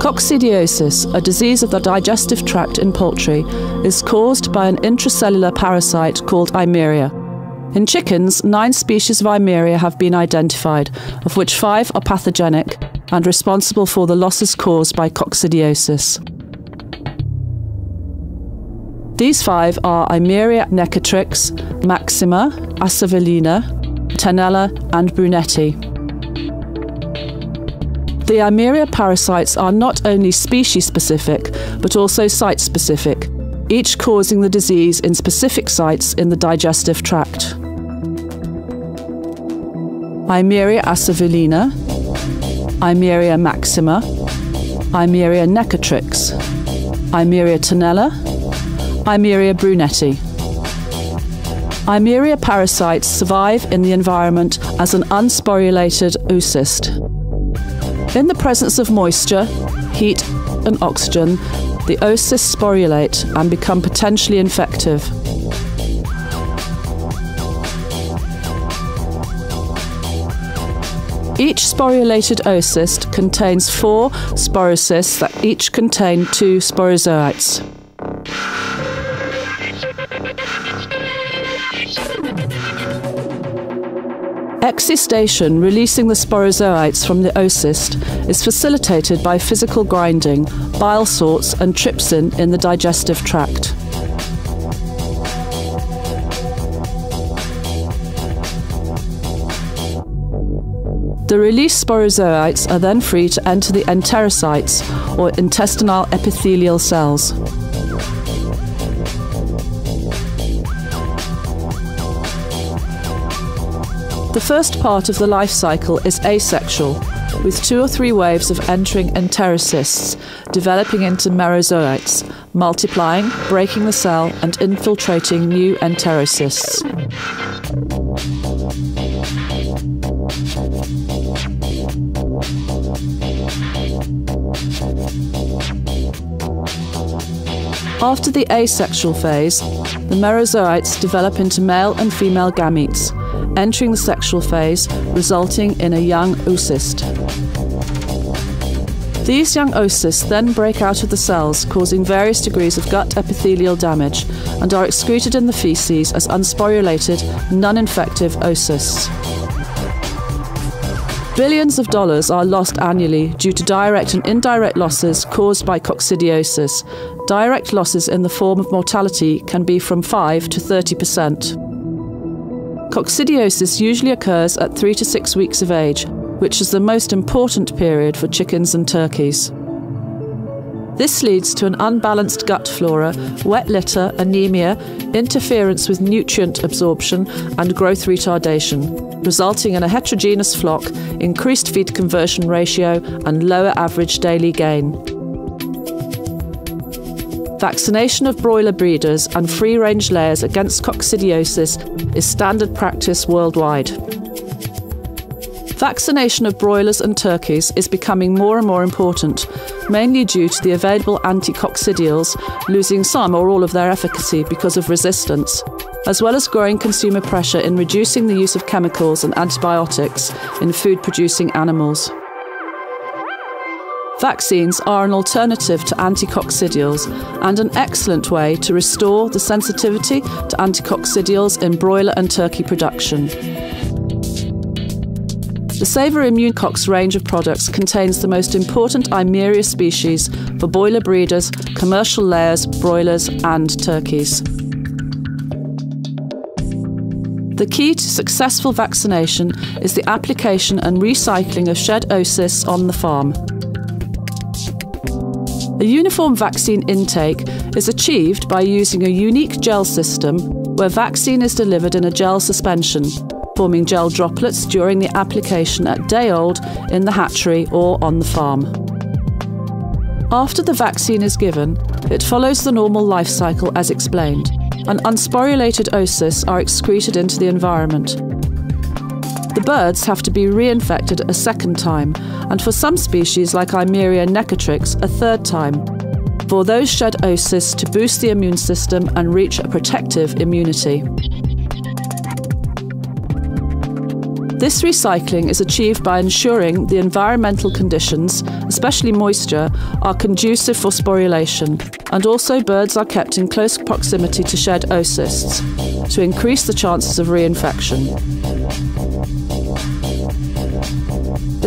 Coccidiosis, a disease of the digestive tract in poultry, is caused by an intracellular parasite called Eimeria. In chickens, nine species of Eimeria have been identified, of which five are pathogenic and responsible for the losses caused by coccidiosis. These five are Eimeria necatrix, maxima, acervulina, tenella, and brunetti. The Eimeria parasites are not only species specific, but also site specific, each causing the disease in specific sites in the digestive tract. Eimeria acervulina, Eimeria maxima, Eimeria necatrix, Eimeria tenella, Eimeria brunetti. Eimeria parasites survive in the environment as an unsporulated oocyst. In the presence of moisture, heat, and oxygen, the oocysts sporulate and become potentially infective. Each sporulated oocyst contains four sporocysts that each contain two sporozoites. Excistation, releasing the sporozoites from the oocyst, is facilitated by physical grinding, bile salts, and trypsin in the digestive tract. The released sporozoites are then free to enter the enterocytes, or intestinal epithelial cells. The first part of the life cycle is asexual, with two or three waves of entering enterocytes, developing into merozoites, multiplying, breaking the cell, and infiltrating new enterocytes. After the asexual phase, the merozoites develop into male and female gametes, entering the sexual phase, resulting in a young oocyst. These young oocysts then break out of the cells, causing various degrees of gut epithelial damage, and are excreted in the feces as unsporulated, non infective oocysts. Billions of dollars are lost annually due to direct and indirect losses caused by coccidiosis. Direct losses in the form of mortality can be from 5 to 30 percent. Coccidiosis usually occurs at 3 to 6 weeks of age, which is the most important period for chickens and turkeys. This leads to an unbalanced gut flora, wet litter, anemia, interference with nutrient absorption, and growth retardation, resulting in a heterogeneous flock, increased feed conversion ratio, and lower average daily gain. Vaccination of broiler breeders and free range layers against coccidiosis is standard practice worldwide. Vaccination of broilers and turkeys is becoming more and more important, mainly due to the available anticoccidials losing some or all of their efficacy because of resistance, as well as growing consumer pressure in reducing the use of chemicals and antibiotics in food producing animals. Vaccines are an alternative to anticoccidials and an excellent way to restore the sensitivity to anticoccidials in broiler and turkey production. The Ceva Immucox range of products contains the most important Eimeria species for broiler breeders, commercial layers, broilers, and turkeys. The key to successful vaccination is the application and recycling of shed oocysts on the farm. A uniform vaccine intake is achieved by using a unique gel system where vaccine is delivered in a gel suspension, forming gel droplets during the application at day old in the hatchery or on the farm. After the vaccine is given, it follows the normal life cycle as explained, and unsporulated oocysts are excreted into the environment. Birds have to be reinfected a second time, and for some species like Eimeria necatrix, a third time, for those shed oocysts to boost the immune system and reach a protective immunity. This recycling is achieved by ensuring the environmental conditions, especially moisture, are conducive for sporulation, and also birds are kept in close proximity to shed oocysts to increase the chances of reinfection.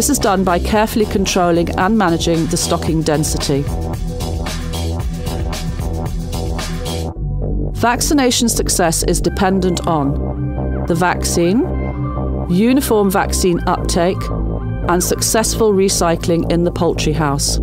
This is done by carefully controlling and managing the stocking density. Vaccination success is dependent on the vaccine, uniform vaccine uptake, and successful recycling in the poultry house.